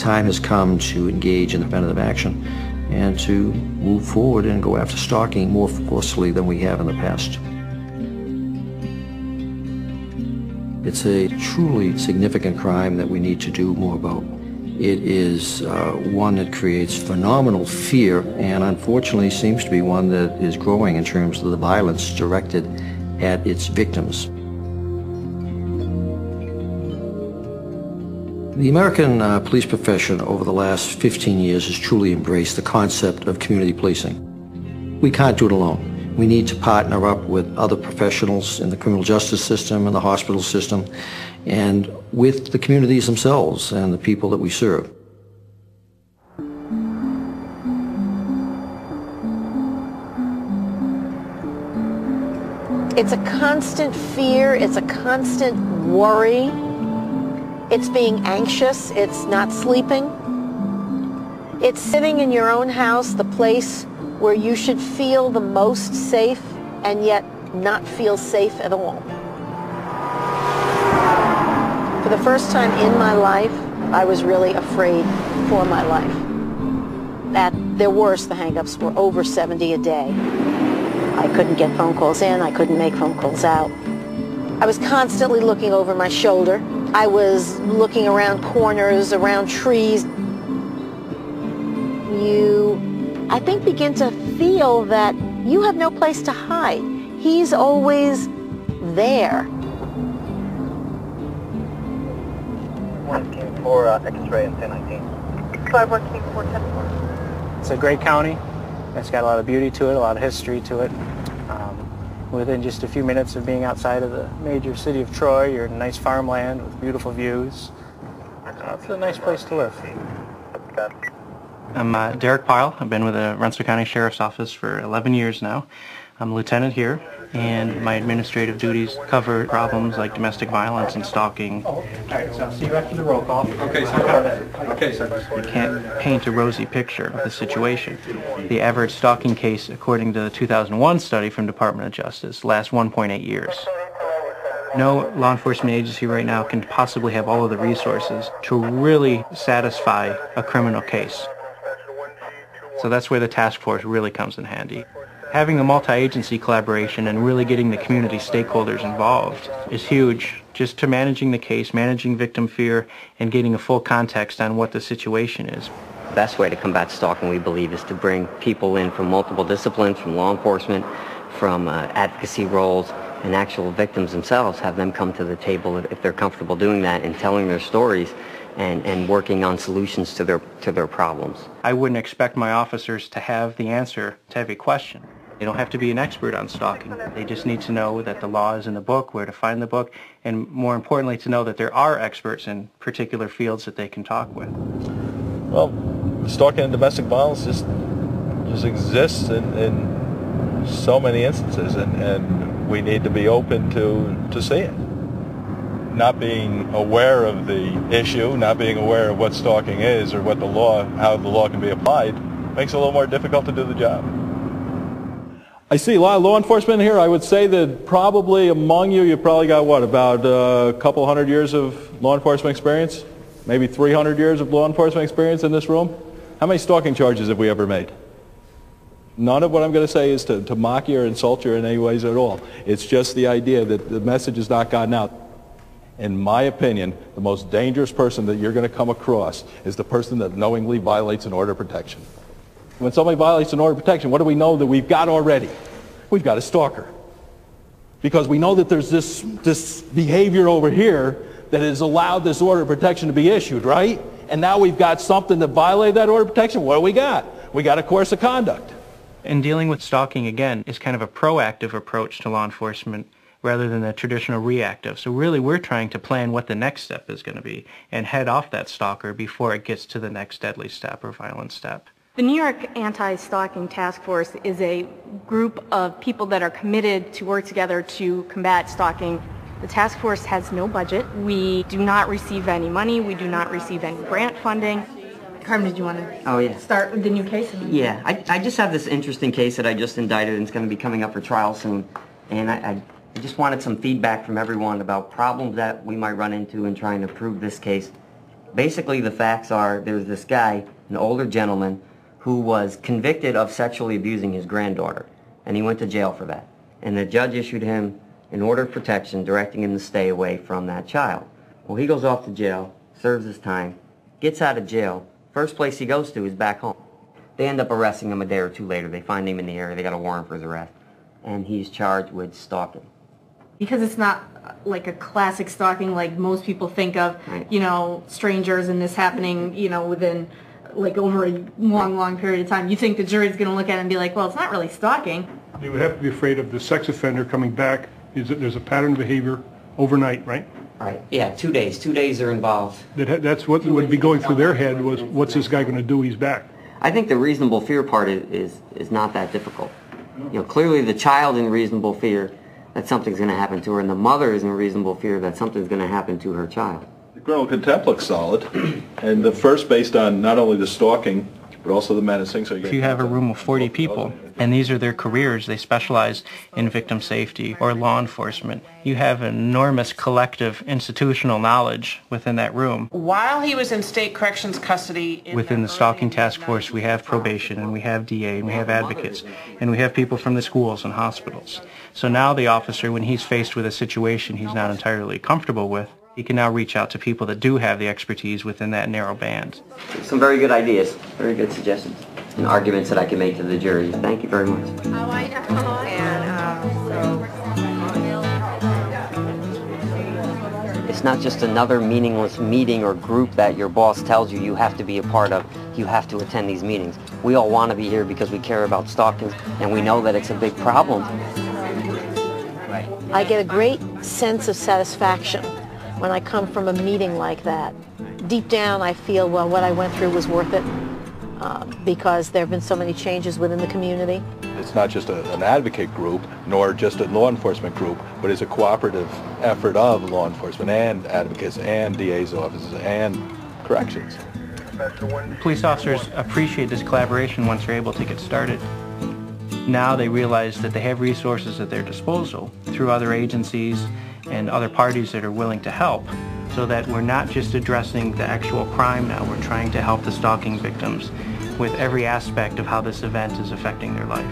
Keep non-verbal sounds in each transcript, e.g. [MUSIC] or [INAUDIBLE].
time has come to engage in preventative action and to move forward and go after stalking more forcefully than we have in the past. It's a truly significant crime that we need to do more about. It is uh, one that creates phenomenal fear and unfortunately seems to be one that is growing in terms of the violence directed at its victims. The American uh, police profession over the last 15 years has truly embraced the concept of community policing. We can't do it alone. We need to partner up with other professionals in the criminal justice system and the hospital system and with the communities themselves and the people that we serve. It's a constant fear, it's a constant worry. It's being anxious, it's not sleeping. It's sitting in your own house, the place where you should feel the most safe and yet not feel safe at all. For the first time in my life, I was really afraid for my life. At their worst, the hangups were over 70 a day. I couldn't get phone calls in, I couldn't make phone calls out. I was constantly looking over my shoulder. I was looking around corners, around trees. You, I think, begin to feel that you have no place to hide. He's always there. One for uh, X-ray and 1019. 5124 10 It's a great county. It's got a lot of beauty to it, a lot of history to it. Within just a few minutes of being outside of the major city of Troy, you're in nice farmland with beautiful views. Uh, it's a nice place to live. I'm uh, Derek Pyle. I've been with the Rensselaer County Sheriff's Office for 11 years now. I'm a lieutenant here, and my administrative duties cover problems like domestic violence and stalking. All right, so I'll see you after the roll call. Okay, sir. Okay, sir. You can't paint a rosy picture of the situation. The average stalking case, according to the 2001 study from Department of Justice, lasts 1.8 years. No law enforcement agency right now can possibly have all of the resources to really satisfy a criminal case. So that's where the task force really comes in handy. Having the multi-agency collaboration and really getting the community stakeholders involved is huge just to managing the case, managing victim fear, and getting a full context on what the situation is. The best way to combat stalking, we believe, is to bring people in from multiple disciplines, from law enforcement, from uh, advocacy roles, and actual victims themselves, have them come to the table if they're comfortable doing that and telling their stories and, and working on solutions to their, to their problems. I wouldn't expect my officers to have the answer to every question. They don't have to be an expert on stalking. They just need to know that the law is in the book, where to find the book, and more importantly, to know that there are experts in particular fields that they can talk with. Well, stalking and domestic violence just just exists in, in so many instances, and, and we need to be open to to see it. Not being aware of the issue, not being aware of what stalking is or what the law, how the law can be applied, makes it a little more difficult to do the job. I see a lot of law enforcement here. I would say that probably among you, you probably got what, about a couple hundred years of law enforcement experience? Maybe 300 years of law enforcement experience in this room? How many stalking charges have we ever made? None of what I'm going to say is to, to mock you or insult you in any ways at all. It's just the idea that the message has not gotten out. In my opinion, the most dangerous person that you're going to come across is the person that knowingly violates an order of protection. When somebody violates an order of protection, what do we know that we've got already? We've got a stalker. Because we know that there's this, this behavior over here that has allowed this order of protection to be issued, right? And now we've got something that violated that order of protection. What do we got? We got a course of conduct. And dealing with stalking, again, is kind of a proactive approach to law enforcement rather than a traditional reactive. So really we're trying to plan what the next step is going to be and head off that stalker before it gets to the next deadly step or violent step. The New York Anti-Stalking Task Force is a group of people that are committed to work together to combat stalking. The task force has no budget. We do not receive any money. We do not receive any grant funding. Carmen, did you want to Oh, yeah. start with the new case? Yeah, I, I just have this interesting case that I just indicted and it's going to be coming up for trial soon. And I, I, I just wanted some feedback from everyone about problems that we might run into in trying to prove this case. Basically, the facts are there's this guy, an older gentleman, who was convicted of sexually abusing his granddaughter. And he went to jail for that. And the judge issued him an order of protection directing him to stay away from that child. Well, he goes off to jail, serves his time, gets out of jail. First place he goes to is back home. They end up arresting him a day or two later. They find him in the area. They got a warrant for his arrest. And he's charged with stalking. Because it's not uh, like a classic stalking like most people think of, Right. you know, strangers and this happening, you know, within like over a long, long period of time. You think the jury's going to look at it and be like, well, it's not really stalking. They would have to be afraid of the sex offender coming back. Is that there's a pattern of behavior overnight, right? Right. Yeah, two days. Two days are involved. That ha- that's what would be going through their head was, what's this guy going to do? He's back. I think the reasonable fear part is, is, is not that difficult. You know, clearly the child in reasonable fear that something's going to happen to her, and the mother is in reasonable fear that something's going to happen to her child. The criminal contempt looks solid, [CLEARS THROAT] and the first based on not only the stalking, but also the menacing. So you If you have a room of 40 people, and these are their careers, they specialize in victim safety or law enforcement, you have enormous collective institutional knowledge within that room. While he was in state corrections custody... in Within the early stalking task force, we have probation, and we have DA, and we have advocates, and we have people from the schools and hospitals. So now the officer, when he's faced with a situation he's not entirely comfortable with, he can now reach out to people that do have the expertise within that narrow band. Some very good ideas, very good suggestions, and arguments that I can make to the jury. Thank you very much. It's not just another meaningless meeting or group that your boss tells you you have to be a part of. You have to attend these meetings. We all want to be here because we care about stalking and we know that it's a big problem. I get a great sense of satisfaction when I come from a meeting like that. Deep down, I feel, well, what I went through was worth it uh, because there have been so many changes within the community. It's not just a, an advocate group, nor just a law enforcement group, but it's a cooperative effort of law enforcement and advocates and DA's offices and corrections. Police officers appreciate this collaboration once they're able to get started. Now they realize that they have resources at their disposal through other agencies and other parties that are willing to help so that we're not just addressing the actual crime now, we're trying to help the stalking victims with every aspect of how this event is affecting their life.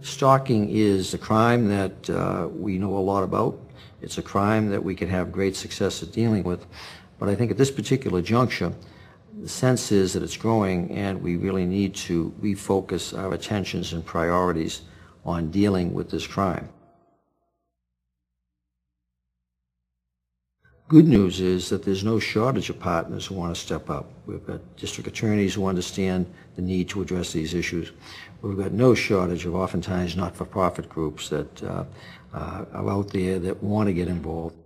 Stalking is a crime that uh, we know a lot about. It's a crime that we can have great success at dealing with. But I think at this particular juncture, the sense is that it's growing and we really need to refocus our attentions and priorities on dealing with this crime. Good news is that there's no shortage of partners who want to step up. We've got district attorneys who understand the need to address these issues. We've got no shortage of oftentimes not-for-profit groups that uh, uh, are out there that want to get involved.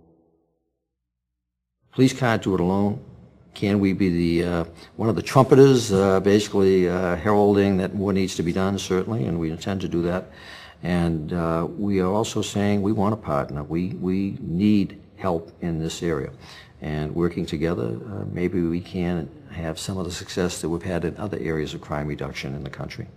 Police can't do it alone. Can we be the uh, one of the trumpeters, uh, basically uh, heralding that more needs to be done? Certainly, and we intend to do that. And we are also saying we want a partner. We we need help in this area, and working together, maybe we can have some of the success that we've had in other areas of crime reduction in the country.